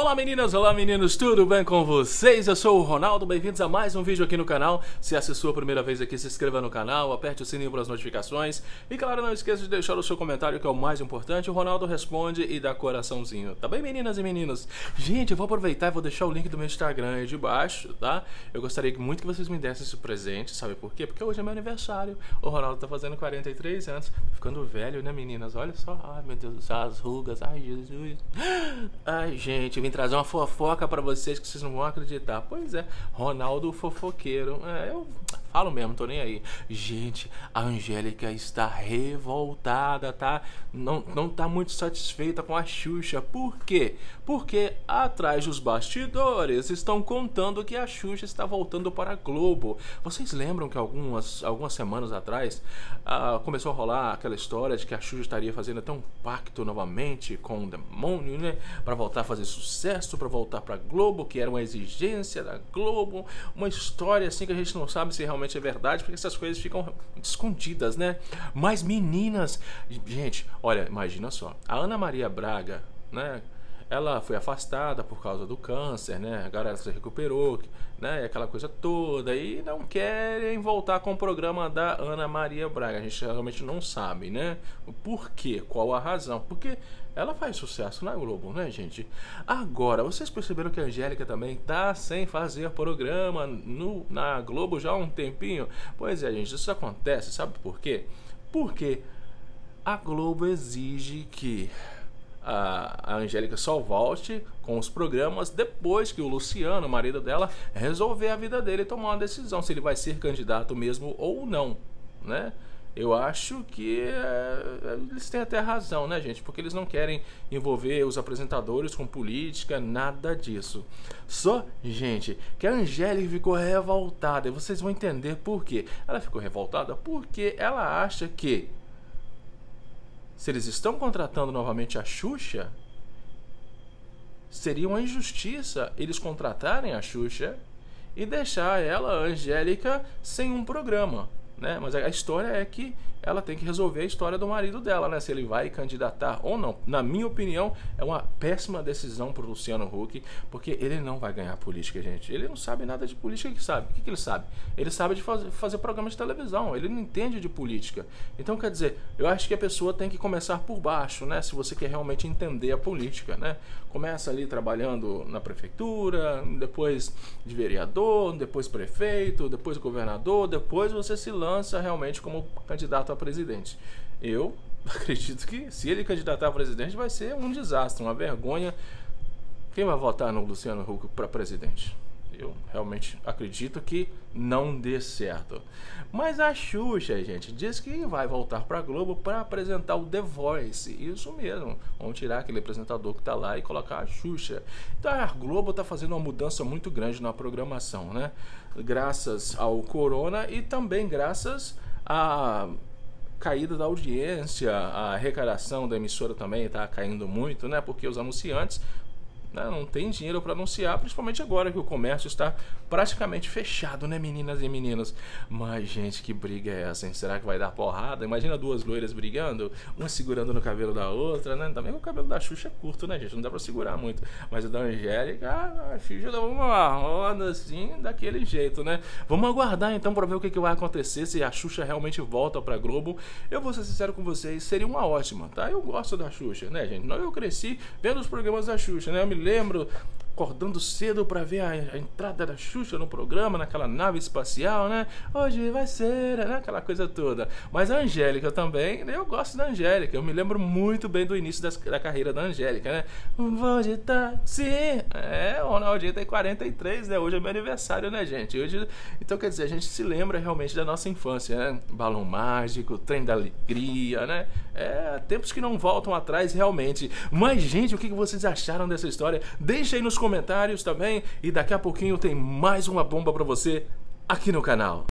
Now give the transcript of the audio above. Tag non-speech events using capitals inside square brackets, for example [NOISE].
Olá meninas, olá meninos, tudo bem com vocês? Eu sou o Ronaldo, bem-vindos a mais um vídeo aqui no canal. Se essa é a sua primeira vez aqui, se inscreva no canal, aperte o sininho para as notificações e claro, não esqueça de deixar o seu comentário que é o mais importante. O Ronaldo responde e dá coraçãozinho, tá bem meninas e meninos? Gente, eu vou aproveitar e vou deixar o link do meu Instagram aí de baixo, tá? Eu gostaria muito que vocês me dessem esse presente, sabe por quê? Porque hoje é meu aniversário, o Ronaldo tá fazendo 43 anos, ficando velho, né meninas? Olha só, ai meu Deus, as rugas, ai Jesus. [GASPS] Ai gente, vim trazer uma fofoca para vocês que vocês não vão acreditar. Pois é, Ronaldo fofoqueiro. É, eu falo mesmo, tô nem aí. Gente, a Angélica está revoltada, tá? Não, não tá muito satisfeita com a Xuxa. Por quê? Porque atrás dos bastidores estão contando que a Xuxa está voltando para a Globo. Vocês lembram que algumas, algumas semanas atrás ah, começou a rolar aquela história de que a Xuxa estaria fazendo até um pacto novamente com o demônio, né? Para voltar a fazer sucesso, para voltar para a Globo, que era uma exigência da Globo. Uma história assim que a gente não sabe se realmente realmente é verdade, porque essas coisas ficam escondidas, né? Mas meninas, gente, olha, imagina só, a Ana Maria Braga, né? Ela foi afastada por causa do câncer, né? Agora ela se recuperou, né? Aquela coisa toda. E não querem voltar com o programa da Ana Maria Braga. A gente realmente não sabe, né? Por quê? Qual a razão? Porque ela faz sucesso na Globo, né, gente? Agora, vocês perceberam que a Angélica também tá sem fazer programa no, na Globo já há um tempinho? Pois é, gente, isso acontece, sabe por quê? Porque a Globo exige que a, Angélica só volte com os programas depois que o Luciano, o marido dela, resolver a vida dele e tomar uma decisão se ele vai ser candidato mesmo ou não, né? Eu acho que é, eles têm até razão, né, gente? Porque eles não querem envolver os apresentadores com política, nada disso. Só, gente, que a Angélica ficou revoltada. E vocês vão entender por quê. Ela ficou revoltada porque ela acha que se eles estão contratando novamente a Xuxa, seria uma injustiça eles contratarem a Xuxa e deixar ela, Angélica, sem um programa né? Mas a história é que ela tem que resolver a história do marido dela, né? Se ele vai candidatar ou não. Na minha opinião, é uma péssima decisão para o Luciano Huck, porque ele não vai ganhar política, gente. Ele não sabe nada de política, que sabe? O que, que ele sabe? Ele sabe de fazer, fazer programa de televisão. Ele não entende de política. Então, quer dizer, eu acho que a pessoa tem que começar por baixo, né? Se você quer realmente entender a política, né? Começa ali trabalhando na prefeitura, depois de vereador, depois prefeito, depois governador, depois você se lança realmente como candidato a presidente. Eu [LAUGHS] acredito que se ele candidatar a presidente vai ser um desastre, uma vergonha. Quem vai votar no Luciano Huck para presidente? Eu realmente acredito que não dê certo. Mas a Xuxa, gente, diz que vai voltar para Globo para apresentar o The Voice. Isso mesmo. Vamos tirar aquele apresentador que está lá e colocar a Xuxa. Então a Globo está fazendo uma mudança muito grande na programação, né? Graças ao Corona e também graças a caída da audiência, a arrecadação da emissora também está caindo muito, né? Porque os anunciantes né? Não tem dinheiro para anunciar, principalmente agora que o comércio está praticamente fechado, né, meninas e meninos? Mas, gente, que briga é essa, hein? Será que vai dar porrada? Imagina duas loiras brigando, uma segurando no cabelo da outra, né? Também o cabelo da Xuxa é curto, né, gente? Não dá para segurar muito. Mas o da Angélica, a Xuxa dá uma roda assim, daquele jeito, né? Vamos aguardar então para ver o que, que vai acontecer, se a Xuxa realmente volta pra Globo. Eu vou ser sincero com vocês, seria uma ótima, tá? Eu gosto da Xuxa, né, gente? Eu cresci vendo os programas da Xuxa, né? Eu me lembro acordando cedo para ver a, a, entrada da Xuxa no programa, naquela nave espacial, né? Hoje vai ser, né? Aquela coisa toda. Mas a Angélica também, eu gosto da Angélica. Eu me lembro muito bem do início das, da carreira da Angélica, né? Vou de táxi. É, o Ronaldinho tem 43, né? Hoje é meu aniversário, né, gente? Hoje, então, quer dizer, a gente se lembra realmente da nossa infância, né? Balão mágico, trem da alegria, né? É, tempos que não voltam atrás realmente. Mas, gente, o que vocês acharam dessa história? Deixa aí nos comentários comentários também e daqui a pouquinho tem mais uma bomba para você aqui no canal.